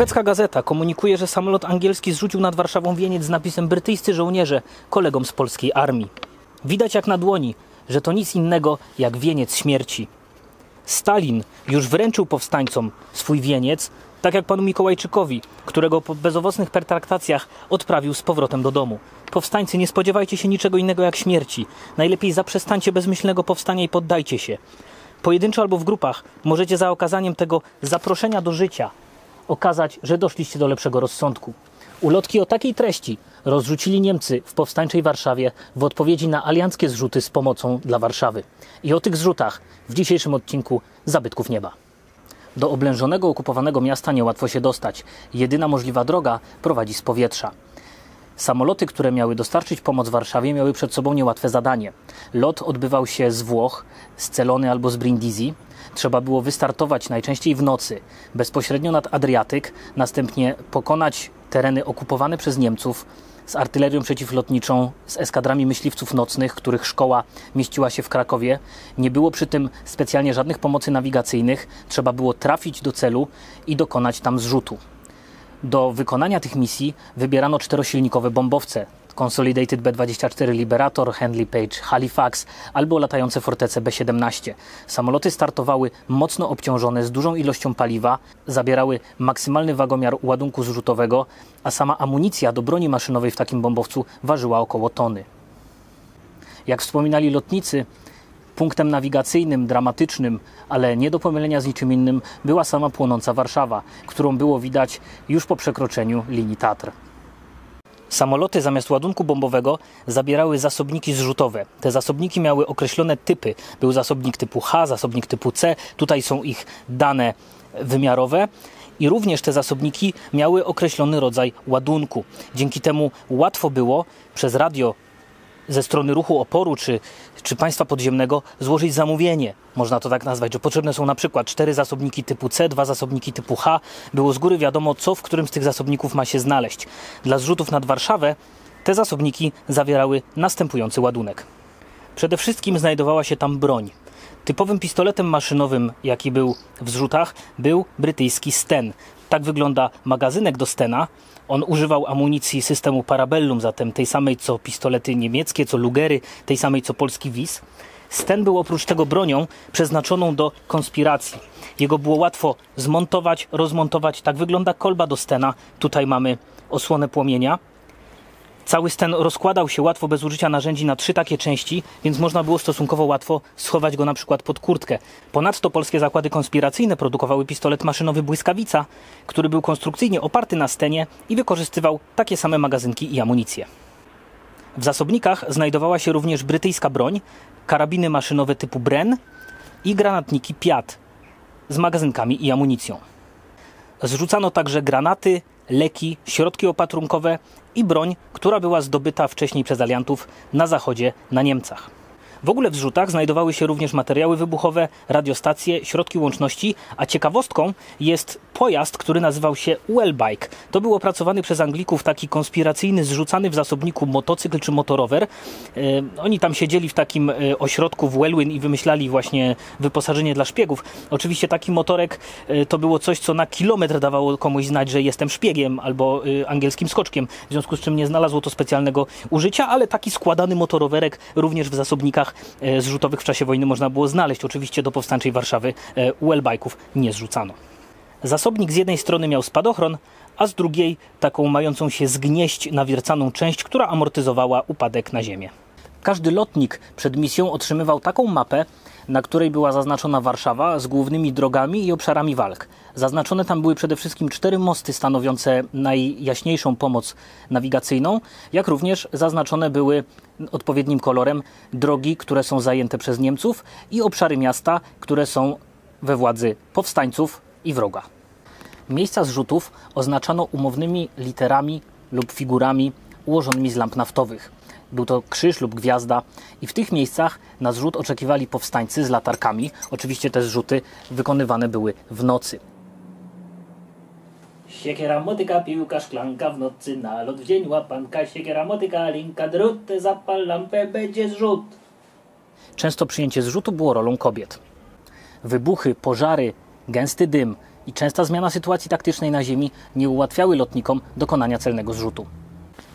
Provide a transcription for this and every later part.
Szwedzka gazeta komunikuje, że samolot angielski zrzucił nad Warszawą wieniec z napisem brytyjscy żołnierze kolegom z polskiej armii. Widać jak na dłoni, że to nic innego jak wieniec śmierci. Stalin już wręczył powstańcom swój wieniec, tak jak panu Mikołajczykowi, którego po bezowocnych pertraktacjach odprawił z powrotem do domu. Powstańcy, nie spodziewajcie się niczego innego jak śmierci. Najlepiej zaprzestańcie bezmyślnego powstania i poddajcie się. Pojedynczo albo w grupach możecie za okazaniem tego zaproszenia do życia okazać, że doszliście do lepszego rozsądku. Ulotki o takiej treści rozrzucili Niemcy w powstańczej Warszawie w odpowiedzi na alianckie zrzuty z pomocą dla Warszawy. I o tych zrzutach w dzisiejszym odcinku Zabytków Nieba. Do oblężonego, okupowanego miasta niełatwo się dostać. Jedyna możliwa droga prowadzi z powietrza. Samoloty, które miały dostarczyć pomoc Warszawie, miały przed sobą niełatwe zadanie. Lot odbywał się z Włoch, z Celony albo z Brindisi. Trzeba było wystartować najczęściej w nocy, bezpośrednio nad Adriatyk, następnie pokonać tereny okupowane przez Niemców z artylerią przeciwlotniczą, z eskadrami myśliwców nocnych, których szkoła mieściła się w Krakowie. Nie było przy tym specjalnie żadnych pomocy nawigacyjnych. Trzeba było trafić do celu i dokonać tam zrzutu. Do wykonania tych misji wybierano czterosilnikowe bombowce. Consolidated B-24 Liberator, Handley Page Halifax albo latające fortece B-17. Samoloty startowały mocno obciążone z dużą ilością paliwa, zabierały maksymalny wagomiar ładunku zrzutowego, a sama amunicja do broni maszynowej w takim bombowcu ważyła około tony. Jak wspominali lotnicy, punktem nawigacyjnym, dramatycznym, ale nie do pomylenia z niczym innym, była sama płonąca Warszawa, którą było widać już po przekroczeniu linii Tatr. Samoloty zamiast ładunku bombowego zabierały zasobniki zrzutowe. Te zasobniki miały określone typy. Był zasobnik typu H, zasobnik typu C. Tutaj są ich dane wymiarowe. I również te zasobniki miały określony rodzaj ładunku. Dzięki temu łatwo było przez radio ze strony ruchu oporu czy, czy państwa podziemnego złożyć zamówienie. Można to tak nazwać, że potrzebne są na przykład cztery zasobniki typu C, dwa zasobniki typu H. Było z góry wiadomo, co w którym z tych zasobników ma się znaleźć. Dla zrzutów nad Warszawę te zasobniki zawierały następujący ładunek. Przede wszystkim znajdowała się tam broń. Typowym pistoletem maszynowym, jaki był w zrzutach, był brytyjski Sten. Tak wygląda magazynek do Stena. On używał amunicji systemu Parabellum, zatem tej samej co pistolety niemieckie, co Lugery, tej samej co polski WIS. Sten był oprócz tego bronią przeznaczoną do konspiracji. Jego było łatwo zmontować, rozmontować. Tak wygląda kolba do Stena. Tutaj mamy osłonę płomienia. Cały sten rozkładał się łatwo bez użycia narzędzi na trzy takie części, więc można było stosunkowo łatwo schować go na przykład pod kurtkę. Ponadto polskie zakłady konspiracyjne produkowały pistolet maszynowy Błyskawica, który był konstrukcyjnie oparty na stenie i wykorzystywał takie same magazynki i amunicję. W zasobnikach znajdowała się również brytyjska broń, karabiny maszynowe typu Bren i granatniki Piat z magazynkami i amunicją. Zrzucano także granaty, leki, środki opatrunkowe i broń, która była zdobyta wcześniej przez aliantów na zachodzie na Niemcach. W ogóle w zrzutach znajdowały się również materiały wybuchowe, radiostacje, środki łączności, a ciekawostką jest pojazd, który nazywał się Wellbike. To był opracowany przez Anglików taki konspiracyjny, zrzucany w zasobniku motocykl czy motorower. E, oni tam siedzieli w takim e, ośrodku w Welwyn i wymyślali właśnie wyposażenie dla szpiegów. Oczywiście taki motorek e, to było coś, co na kilometr dawało komuś znać, że jestem szpiegiem albo angielskim skoczkiem, w związku z czym nie znalazło to specjalnego użycia, ale taki składany motorowerek również w zasobnikach e, zrzutowych w czasie wojny można było znaleźć. Oczywiście do powstańczej Warszawy e, Wellbike'ów nie zrzucano. Zasobnik z jednej strony miał spadochron, a z drugiej taką mającą się zgnieść nawiercaną część, która amortyzowała upadek na ziemię. Każdy lotnik przed misją otrzymywał taką mapę, na której była zaznaczona Warszawa z głównymi drogami i obszarami walk. Zaznaczone tam były przede wszystkim cztery mosty stanowiące najjaśniejszą pomoc nawigacyjną, jak również zaznaczone były odpowiednim kolorem drogi, które są zajęte przez Niemców i obszary miasta, które są we władzy powstańców i wroga. Miejsca zrzutów oznaczano umownymi literami lub figurami ułożonymi z lamp naftowych. Był to krzyż lub gwiazda i w tych miejscach na zrzut oczekiwali powstańcy z latarkami. Oczywiście te zrzuty wykonywane były w nocy. Siekiera, motyka, piłka, szklanka w nocy, nalot w dzień, łapanka, siekiera, motyka, linka, drut, zapal lampę, będzie zrzut. Często przyjęcie zrzutu było rolą kobiet. Wybuchy, pożary, gęsty dym i częsta zmiana sytuacji taktycznej na ziemi nie ułatwiały lotnikom dokonania celnego zrzutu.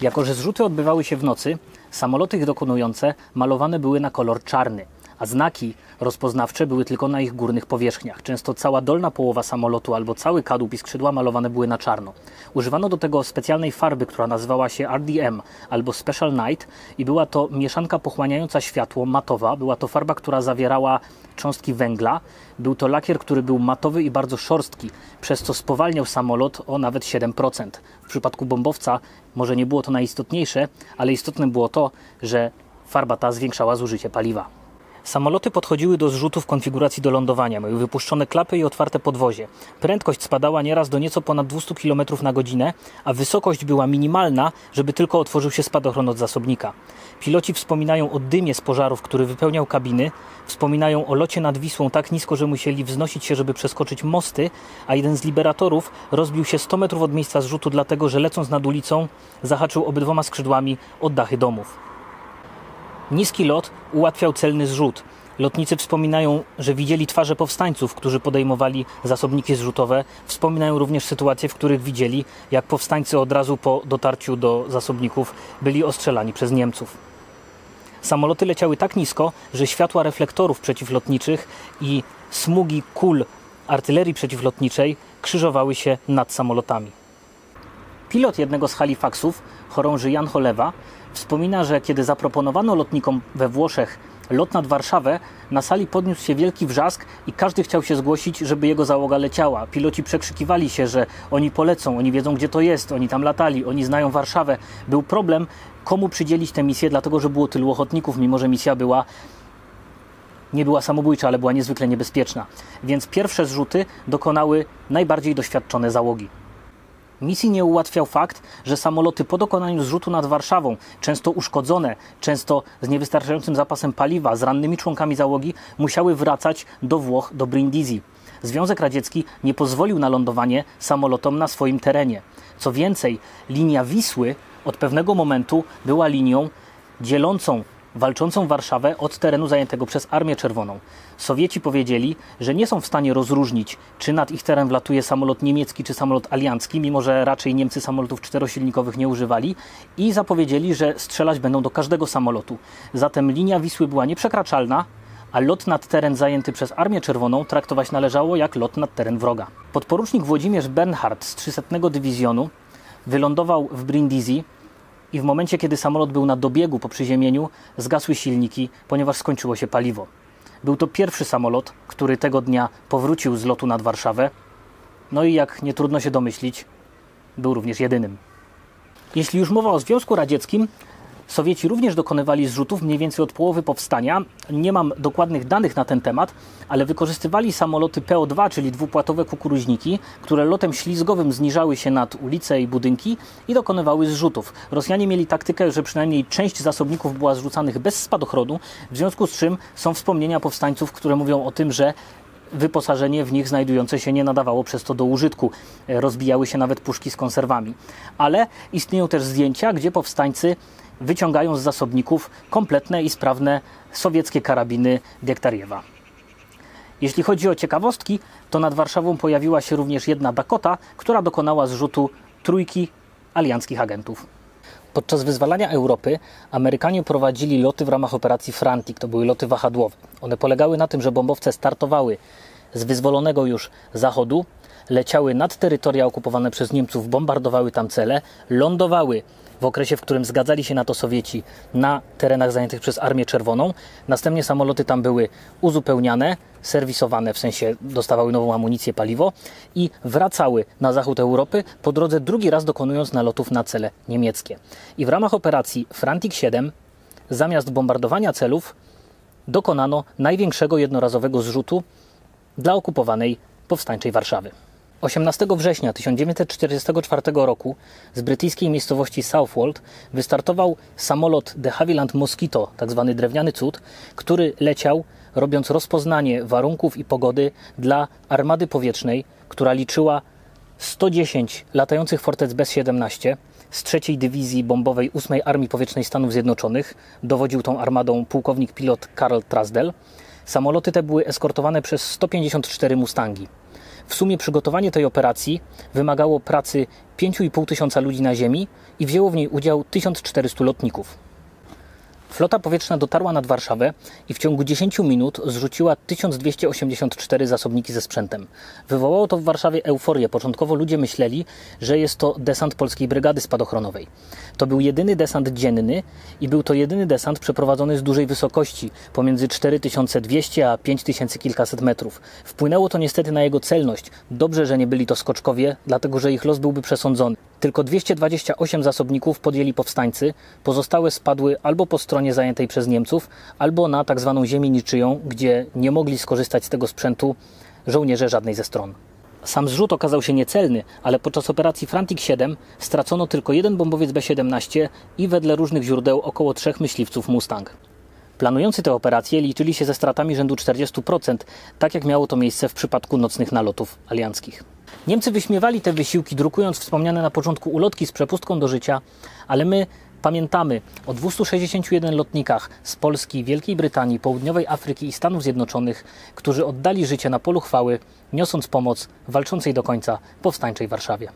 Jako, że zrzuty odbywały się w nocy, samoloty ich dokonujące malowane były na kolor czarny, a znaki rozpoznawcze były tylko na ich górnych powierzchniach. Często cała dolna połowa samolotu albo cały kadłub i skrzydła malowane były na czarno. Używano do tego specjalnej farby, która nazywała się RDM albo Special Night i była to mieszanka pochłaniająca światło matowa. Była to farba, która zawierała cząstki węgla. Był to lakier, który był matowy i bardzo szorstki, przez co spowalniał samolot o nawet 7%. W przypadku bombowca może nie było to najistotniejsze, ale istotne było to, że farba ta zwiększała zużycie paliwa. Samoloty podchodziły do zrzutu w konfiguracji do lądowania. Miały wypuszczone klapy i otwarte podwozie. Prędkość spadała nieraz do nieco ponad 200 km na godzinę, a wysokość była minimalna, żeby tylko otworzył się spadochron od zasobnika. Piloci wspominają o dymie z pożarów, który wypełniał kabiny, wspominają o locie nad Wisłą tak nisko, że musieli wznosić się, żeby przeskoczyć mosty, a jeden z liberatorów rozbił się 100 metrów od miejsca zrzutu, dlatego że lecąc nad ulicą zahaczył obydwoma skrzydłami od dachy domów. Niski lot ułatwiał celny zrzut. Lotnicy wspominają, że widzieli twarze powstańców, którzy podejmowali zasobniki zrzutowe. Wspominają również sytuacje, w których widzieli, jak powstańcy od razu po dotarciu do zasobników byli ostrzelani przez Niemców. Samoloty leciały tak nisko, że światła reflektorów przeciwlotniczych i smugi kul artylerii przeciwlotniczej krzyżowały się nad samolotami. Pilot jednego z Halifaxów, chorąży Jan Cholewa, Wspomina, że kiedy zaproponowano lotnikom we Włoszech lot nad Warszawę, na sali podniósł się wielki wrzask i każdy chciał się zgłosić, żeby jego załoga leciała. Piloci przekrzykiwali się, że oni polecą, oni wiedzą gdzie to jest, oni tam latali, oni znają Warszawę. Był problem, komu przydzielić tę misję, dlatego że było tylu ochotników, mimo że misja była nie była samobójcza, ale była niezwykle niebezpieczna. Więc pierwsze zrzuty dokonały najbardziej doświadczone załogi. Misji nie ułatwiał fakt, że samoloty po dokonaniu zrzutu nad Warszawą, często uszkodzone, często z niewystarczającym zapasem paliwa, z rannymi członkami załogi, musiały wracać do Włoch, do Brindisi. Związek Radziecki nie pozwolił na lądowanie samolotom na swoim terenie. Co więcej, linia Wisły od pewnego momentu była linią dzielącą walczącą Warszawę od terenu zajętego przez Armię Czerwoną. Sowieci powiedzieli, że nie są w stanie rozróżnić, czy nad ich teren wlatuje samolot niemiecki czy samolot aliancki, mimo że raczej Niemcy samolotów czterosilnikowych nie używali i zapowiedzieli, że strzelać będą do każdego samolotu. Zatem linia Wisły była nieprzekraczalna, a lot nad teren zajęty przez Armię Czerwoną traktować należało jak lot nad teren wroga. Podporucznik Włodzimierz Bernhard z 300 Dywizjonu wylądował w Brindisi i w momencie, kiedy samolot był na dobiegu po przyziemieniu, zgasły silniki, ponieważ skończyło się paliwo. Był to pierwszy samolot, który tego dnia powrócił z lotu nad Warszawę. No i jak nie trudno się domyślić, był również jedynym. Jeśli już mowa o Związku Radzieckim, Sowieci również dokonywali zrzutów mniej więcej od połowy powstania. Nie mam dokładnych danych na ten temat, ale wykorzystywali samoloty PO-2, czyli dwupłatowe kukuruźniki, które lotem ślizgowym zniżały się nad ulice i budynki i dokonywały zrzutów. Rosjanie mieli taktykę, że przynajmniej część zasobników była zrzucanych bez spadochronu, w związku z czym są wspomnienia powstańców, które mówią o tym, że wyposażenie w nich znajdujące się nie nadawało przez to do użytku. Rozbijały się nawet puszki z konserwami. Ale istnieją też zdjęcia, gdzie powstańcy wyciągają z zasobników kompletne i sprawne sowieckie karabiny Diektariewa. Jeśli chodzi o ciekawostki, to nad Warszawą pojawiła się również jedna Dakota, która dokonała zrzutu trójki alianckich agentów. Podczas wyzwalania Europy Amerykanie prowadzili loty w ramach operacji Frantic. To były loty wahadłowe. One polegały na tym, że bombowce startowały z wyzwolonego już zachodu, leciały nad terytoria okupowane przez Niemców, bombardowały tam cele, lądowały w okresie, w którym zgadzali się na to Sowieci na terenach zajętych przez Armię Czerwoną. Następnie samoloty tam były uzupełniane, serwisowane, w sensie dostawały nową amunicję, paliwo i wracały na zachód Europy, po drodze drugi raz dokonując nalotów na cele niemieckie. I w ramach operacji Frantic 7 zamiast bombardowania celów dokonano największego jednorazowego zrzutu dla okupowanej powstańczej Warszawy. 18 września 1944 roku z brytyjskiej miejscowości Southwold wystartował samolot de Havilland Mosquito, tzw. Tak drewniany cud, który leciał robiąc rozpoznanie warunków i pogody dla armady powietrznej, która liczyła 110 latających fortec B-17 z trzeciej dywizji bombowej 8 Armii Powietrznej Stanów Zjednoczonych. Dowodził tą armadą pułkownik pilot Karl Trasdell. Samoloty te były eskortowane przez 154 Mustangi. W sumie przygotowanie tej operacji wymagało pracy 5,5 tysiąca ludzi na ziemi i wzięło w niej udział 1400 lotników. Flota powietrzna dotarła nad Warszawę i w ciągu 10 minut zrzuciła 1284 zasobniki ze sprzętem. Wywołało to w Warszawie euforię. Początkowo ludzie myśleli, że jest to desant polskiej brygady spadochronowej. To był jedyny desant dzienny i był to jedyny desant przeprowadzony z dużej wysokości, pomiędzy 4200 a 5000 kilkaset metrów. Wpłynęło to niestety na jego celność. Dobrze, że nie byli to skoczkowie, dlatego że ich los byłby przesądzony. Tylko 228 zasobników podjęli powstańcy, pozostałe spadły albo po stronie zajętej przez Niemców, albo na tak zwaną ziemię niczyją, gdzie nie mogli skorzystać z tego sprzętu żołnierze żadnej ze stron. Sam zrzut okazał się niecelny, ale podczas operacji Frantic 7 stracono tylko jeden bombowiec B-17 i wedle różnych źródeł około trzech myśliwców Mustang. Planujący tę operację liczyli się ze stratami rzędu 40%, tak jak miało to miejsce w przypadku nocnych nalotów alianckich. Niemcy wyśmiewali te wysiłki, drukując wspomniane na początku ulotki z przepustką do życia, ale my pamiętamy o 261 lotnikach z Polski, Wielkiej Brytanii, Południowej Afryki i Stanów Zjednoczonych, którzy oddali życie na polu chwały, niosąc pomoc walczącej do końca powstańczej Warszawie.